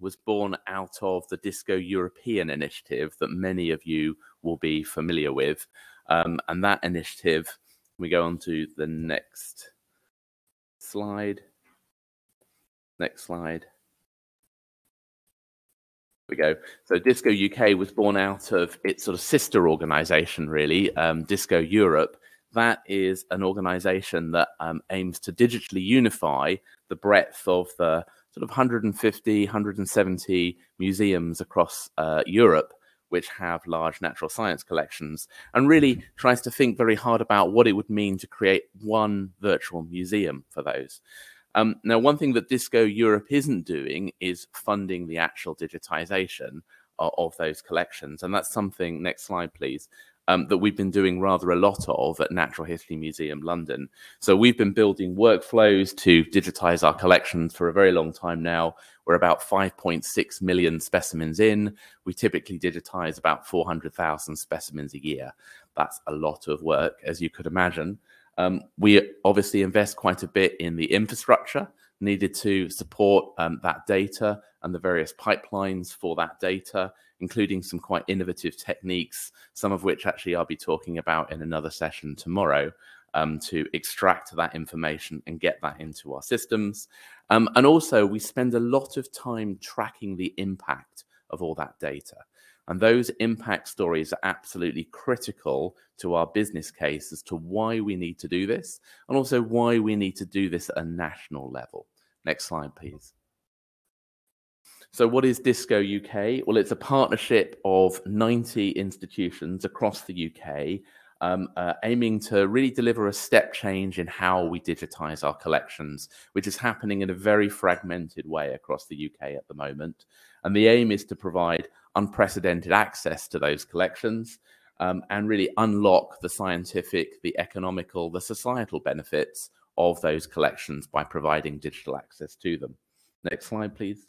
was born out of the DiSSCo European initiative that many of you will be familiar with. Um, and that initiative, we go on to the next slide. Next slide. we go. So DiSSCo UK was born out of its sort of sister organization, really, um, DiSSCo Europe. That is an organization that um, aims to digitally unify the breadth of the sort of 150, 170 museums across uh, Europe which have large natural science collections, and really tries to think very hard about what it would mean to create one virtual museum for those. Um, now, one thing that DiSSCo Europe isn't doing is funding the actual digitization of, of those collections. And that's something, next slide, please, um, that we've been doing rather a lot of at Natural History Museum London. So we've been building workflows to digitize our collections for a very long time now. We're about 5.6 million specimens in. We typically digitize about 400,000 specimens a year. That's a lot of work, as you could imagine. Um, we obviously invest quite a bit in the infrastructure needed to support um, that data and the various pipelines for that data, including some quite innovative techniques, some of which actually I'll be talking about in another session tomorrow. Um, to extract that information and get that into our systems. Um, and also, we spend a lot of time tracking the impact of all that data. And those impact stories are absolutely critical to our business case as to why we need to do this and also why we need to do this at a national level. Next slide, please. So, what is DiSSCo UK? Well, it's a partnership of 90 institutions across the UK um, uh, aiming to really deliver a step change in how we digitize our collections, which is happening in a very fragmented way across the UK at the moment. And the aim is to provide unprecedented access to those collections um, and really unlock the scientific, the economical, the societal benefits of those collections by providing digital access to them. Next slide, please.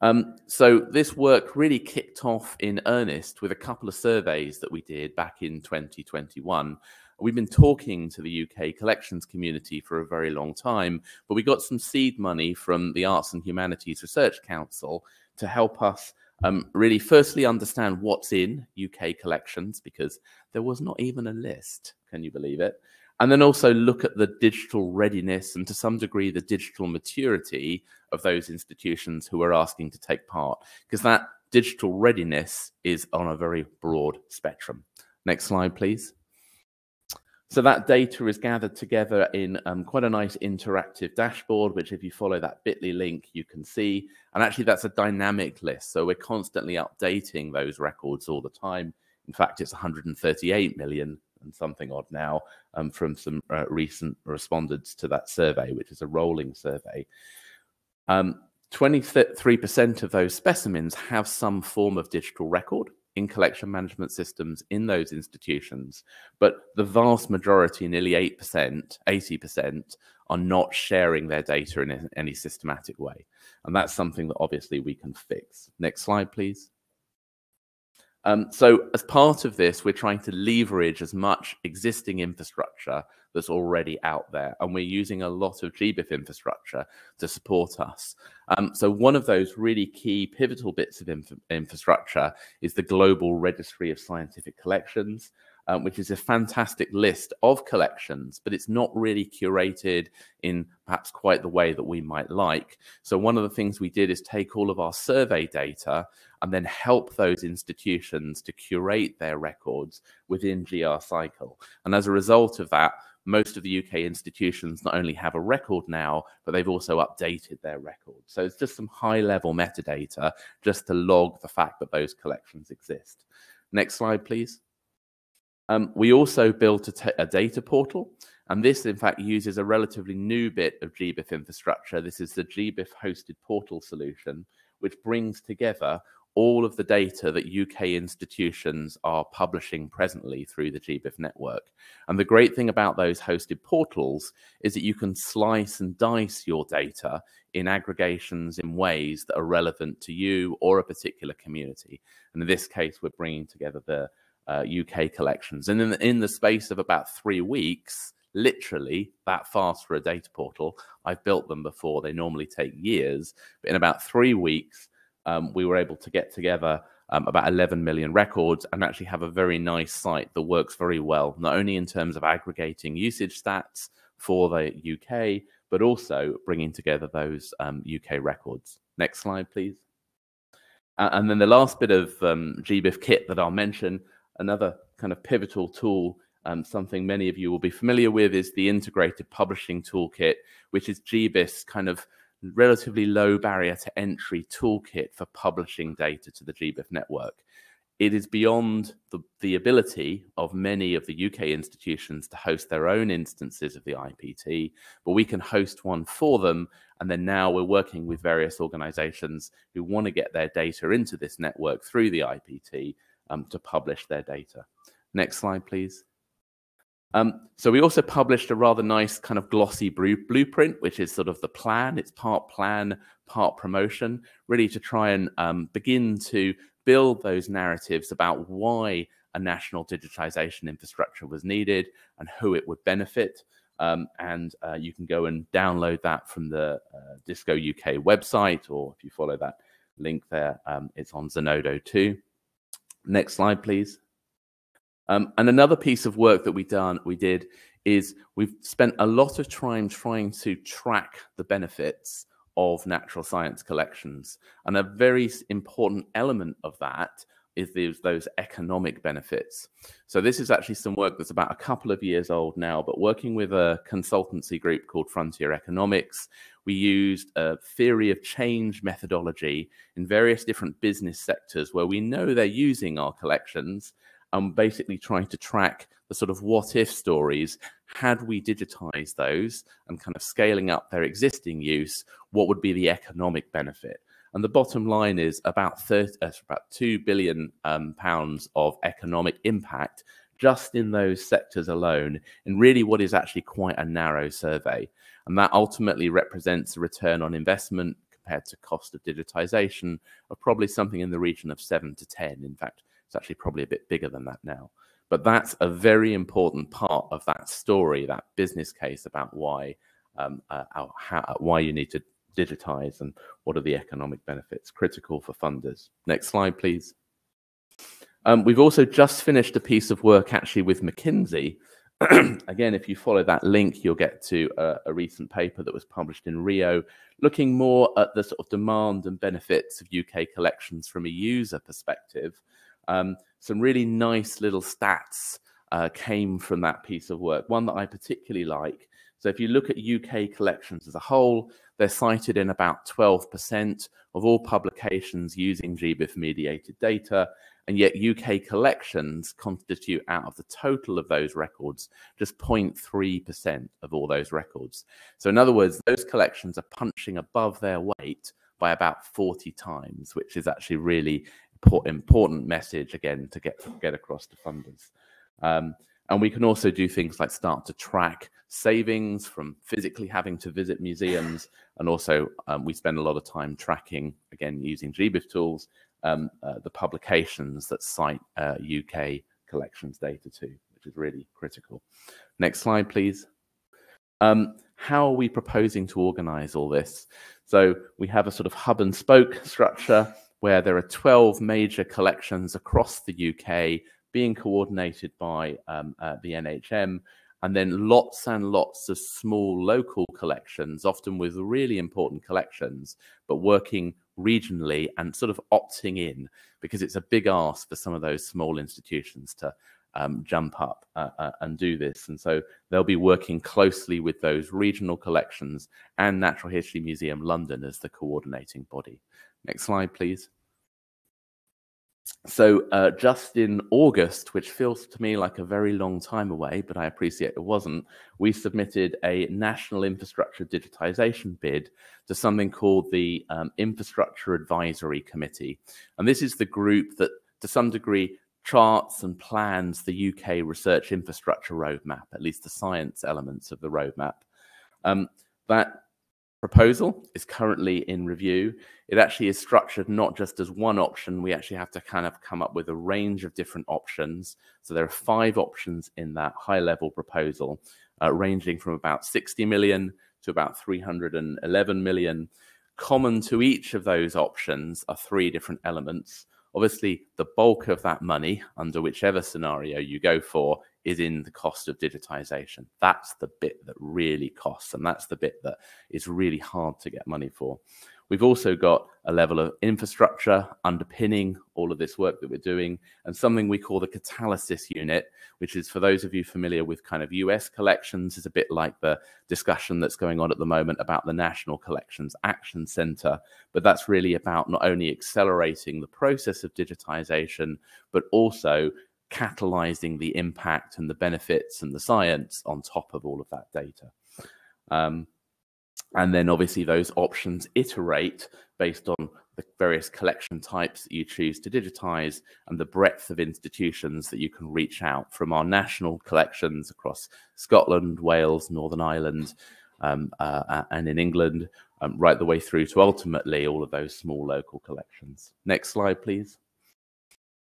Um, so this work really kicked off in earnest with a couple of surveys that we did back in 2021. We've been talking to the UK collections community for a very long time, but we got some seed money from the Arts and Humanities Research Council to help us um, really firstly understand what's in UK collections because there was not even a list. Can you believe it? And then also look at the digital readiness and to some degree the digital maturity of those institutions who are asking to take part because that digital readiness is on a very broad spectrum. Next slide, please. So that data is gathered together in um, quite a nice interactive dashboard, which if you follow that bit.ly link, you can see. And actually that's a dynamic list. So we're constantly updating those records all the time. In fact, it's 138 million and something odd now um, from some uh, recent respondents to that survey, which is a rolling survey. Um, 23% of those specimens have some form of digital record in collection management systems in those institutions, but the vast majority, nearly 8%, 80%, are not sharing their data in any systematic way. And that's something that obviously we can fix. Next slide, please. Um, so as part of this, we're trying to leverage as much existing infrastructure that's already out there, and we're using a lot of GBIF infrastructure to support us. Um, so one of those really key pivotal bits of inf infrastructure is the Global Registry of Scientific Collections um, which is a fantastic list of collections, but it's not really curated in perhaps quite the way that we might like. So, one of the things we did is take all of our survey data and then help those institutions to curate their records within GRSciColl. And as a result of that, most of the UK institutions not only have a record now, but they've also updated their record. So it's just some high level metadata just to log the fact that those collections exist. Next slide, please. Um, we also built a, data portal, and this, in fact, uses a relatively new bit of GBIF infrastructure. This is the GBIF hosted portal solution, which brings together all of the data that UK institutions are publishing presently through the GBIF network. And the great thing about those hosted portals is that you can slice and dice your data in aggregations in ways that are relevant to you or a particular community. And in this case, we're bringing together the uh, UK collections. And in the, in the space of about three weeks, literally that fast for a data portal. I've built them before. They normally take years. But in about three weeks, um, we were able to get together um, about 11 million records and actually have a very nice site that works very well, not only in terms of aggregating usage stats for the UK, but also bringing together those um, UK records. Next slide, please. Uh, and then the last bit of um, GBIF kit that I'll mention, another kind of pivotal tool, um, something many of you will be familiar with, is the Integrated Publishing Toolkit, which is GBIF's kind of relatively low barrier to entry toolkit for publishing data to the GBIF network. It is beyond the, the ability of many of the UK institutions to host their own instances of the IPT, but we can host one for them. And then now we're working with various organizations who want to get their data into this network through the IPT um, to publish their data. Next slide, please. Um, so we also published a rather nice kind of glossy blueprint, which is sort of the plan. It's part plan, part promotion, really to try and um, begin to build those narratives about why a national digitization infrastructure was needed and who it would benefit. Um, and uh, you can go and download that from the uh, DiSSCo UK website, or if you follow that link there, um, it's on Zenodo too. Next slide, please. Um, and another piece of work that we done we did is we've spent a lot of time trying to track the benefits of natural science collections. And a very important element of that is those, those economic benefits. So this is actually some work that's about a couple of years old now, but working with a consultancy group called Frontier Economics, we used a theory of change methodology in various different business sectors where we know they're using our collections and basically trying to track the sort of what if stories. Had we digitized those and kind of scaling up their existing use, what would be the economic benefit? And the bottom line is about 30, uh, about two billion um, pounds of economic impact just in those sectors alone, in really what is actually quite a narrow survey. And that ultimately represents a return on investment compared to cost of digitization of probably something in the region of seven to 10. In fact, it's actually probably a bit bigger than that now. But that's a very important part of that story, that business case about why um, uh, how, why you need to digitize and what are the economic benefits critical for funders. Next slide, please. Um, we've also just finished a piece of work actually with McKinsey. Again, if you follow that link, you'll get to a, a, recent paper that was published in Rio, looking more at the sort of demand and benefits of UK collections from a user perspective. Um, some really nice little stats uh, came from that piece of work. One that I particularly like. So if you look at UK collections as a whole, they're cited in about 12% of all publications using GBIF mediated data. And yet UK collections constitute out of the total of those records just 0.3% of all those records. So in other words, those collections are punching above their weight by about 40 times, which is actually really important message again to get get across to funders. Um, and we can also do things like start to track savings from physically having to visit museums. And also, um, we spend a lot of time tracking, again, using GBIF tools, um, uh, the publications that cite uh, UK collections data to, which is really critical. Next slide, please. Um, how are we proposing to organize all this? So we have a sort of hub and spoke structure where there are 12 major collections across the UK being coordinated by um, uh, the NHM, and then lots and lots of small local collections, often with really important collections, but working regionally and sort of opting in because it's a big ask for some of those small institutions to um, jump up uh, uh, and do this. And so they'll be working closely with those regional collections and Natural History Museum London as the coordinating body. Next slide, please. So, uh, just in August, which feels to me like a very long time away, but I appreciate it wasn't, we submitted a national infrastructure digitization bid to something called the um, Infrastructure Advisory Committee. And this is the group that, to some degree, charts and plans the UK research infrastructure roadmap, at least the science elements of the roadmap. Um, that proposal is currently in review. It actually is structured not just as one option. We actually have to kind of come up with a range of different options. So there are five options in that high level proposal. uh, ranging from about 60 million to about 311 million. Common to each of those options are three different elements. Obviously, the bulk of that money, under whichever scenario you go for, is in the cost of digitization. That's the bit that really costs, and that's the bit that is really hard to get money for. We've also got a level of infrastructure underpinning all of this work that we're doing, and something we call the catalysis unit, which is for those of you familiar with kind of US collections, is a bit like the discussion that's going on at the moment about the National Collections Action Center. But that's really about not only accelerating the process of digitization, but also catalyzing the impact and the benefits and the science on top of all of that data. Um, and then obviously those options iterate based on the various collection types that you choose to digitize and the breadth of institutions that you can reach out from our national collections across Scotland, Wales, Northern Ireland, um, uh, and in England, um, right the way through to ultimately all of those small local collections. Next slide, please.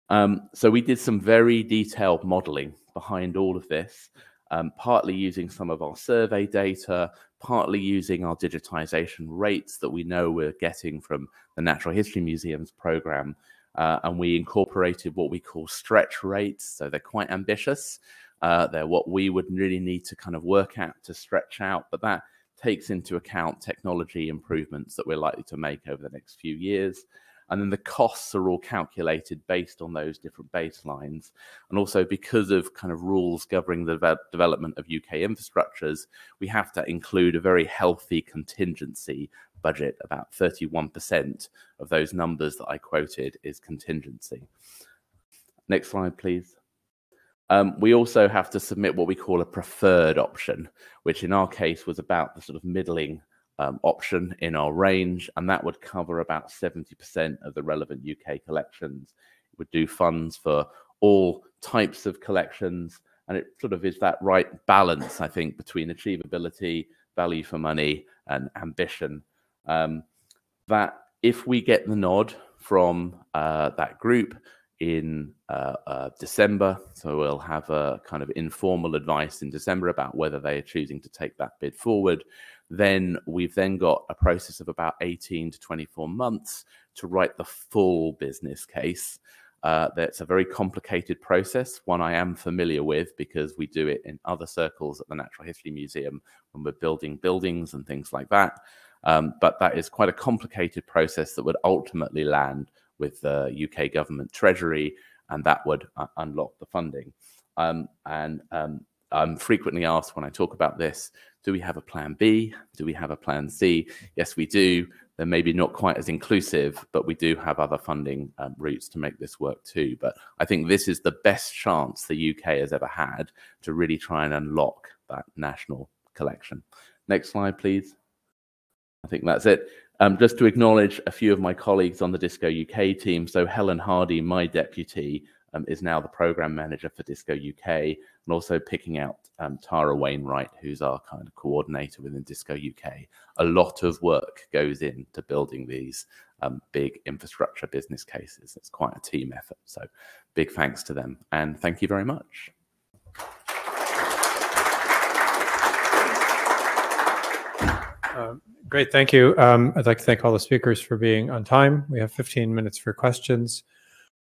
Um, so we did some very detailed modeling behind all of this, um, partly using some of our survey data, partly using our digitization rates that we know we're getting from the Natural History Museum's program. Uh, and we incorporated what we call stretch rates. So they're quite ambitious. Uh, they're what we would really need to kind of work at to stretch out, but that takes into account technology improvements that we're likely to make over the next few years and then the costs are all calculated based on those different baselines. And also because of kind of rules governing the de development of UK infrastructures, we have to include a very healthy contingency budget. About 31% of those numbers that I quoted is contingency. Next slide, please. Um, we also have to submit what we call a preferred option, which in our case was about the sort of middling um, option in our range, and that would cover about 70% of the relevant UK collections. It would do funds for all types of collections, and it sort of is that right balance, I think, between achievability, value for money, and ambition. Um, that if we get the nod from uh, that group in uh, uh, December, so we'll have a kind of informal advice in December about whether they are choosing to take that bid forward then we've then got a process of about 18 to 24 months to write the full business case. Uh, that's a very complicated process, one I am familiar with because we do it in other circles at the Natural History Museum when we're building buildings and things like that. Um, but that is quite a complicated process that would ultimately land with the UK government treasury, and that would uh, unlock the funding. Um, and um, I'm frequently asked when I talk about this do we have a plan B? Do we have a plan C? Yes, we do. They're maybe not quite as inclusive, but we do have other funding um, routes to make this work too. But I think this is the best chance the UK has ever had to really try and unlock that national collection. Next slide, please. I think that's it. Um, just to acknowledge a few of my colleagues on the DiSSCo UK team. So Helen Hardy, my deputy, um, is now the program manager for DiSSCo UK, and also picking out um, Tara Wainwright, who's our kind of coordinator within DiSSCo UK. A lot of work goes into building these um, big infrastructure business cases. It's quite a team effort. So, big thanks to them, and thank you very much. Great, thank you. Um, I'd like to thank all the speakers for being on time. We have 15 minutes for questions.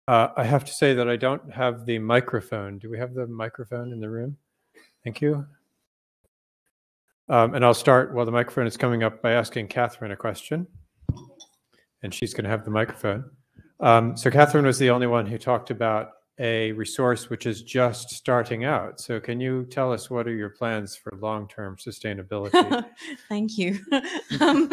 Uh, I have to say that I don't have the microphone. Do we have the microphone in the room? Thank you. Um, and I'll start while the microphone is coming up by asking Catherine a question. And she's going to have the microphone. Um, so Catherine was the only one who talked about a resource which is just starting out. So can you tell us what are your plans for long-term sustainability? Thank you. um,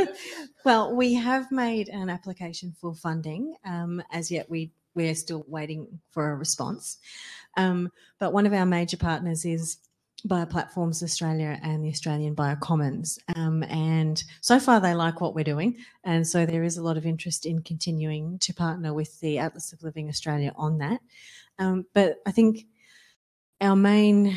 well, we have made an application for funding. Um, as yet, we we're still waiting for a response. Um, but one of our major partners is Bioplatforms Australia and the Australian Biocommons. Um, and so far, they like what we're doing. And so there is a lot of interest in continuing to partner with the Atlas of Living Australia on that. Um, but I think our main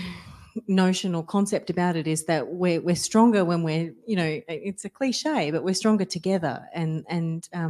notion or concept about it is that we're, we're stronger when we're, you know, it's a cliche, but we're stronger together. And, and, um,